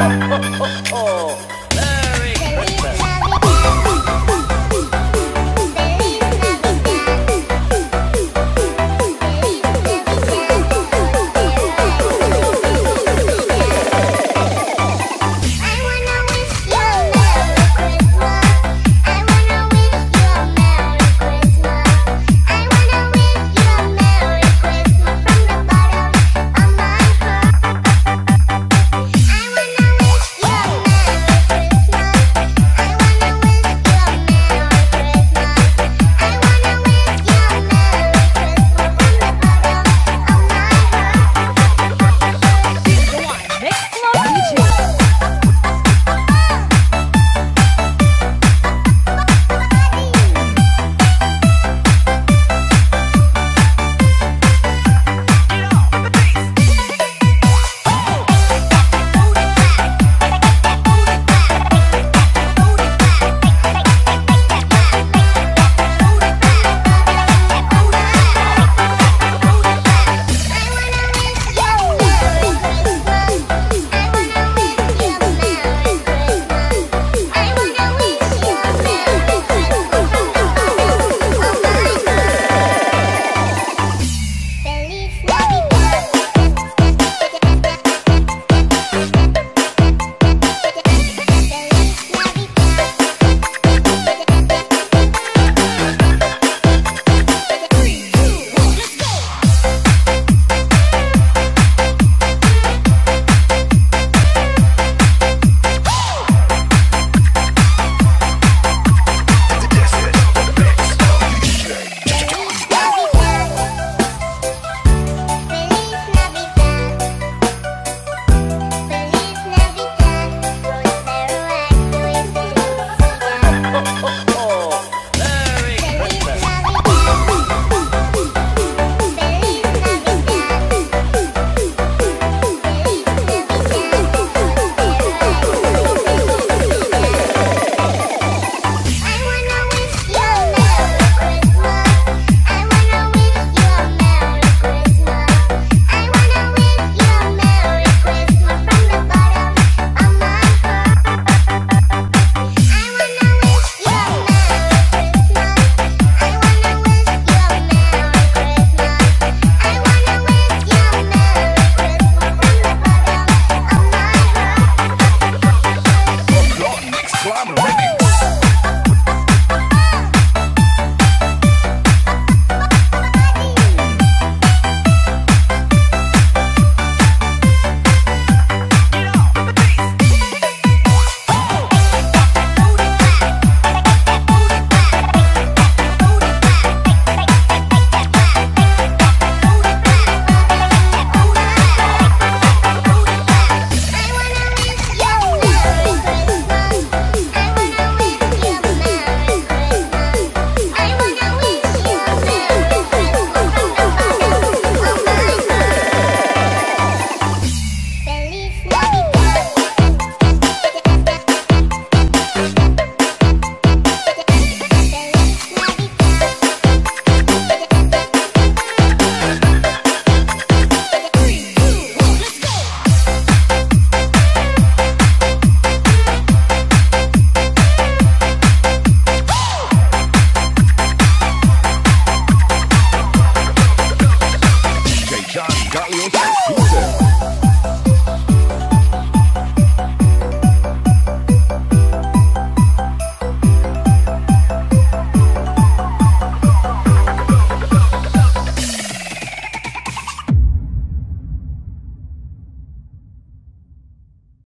Oh, oh, oh.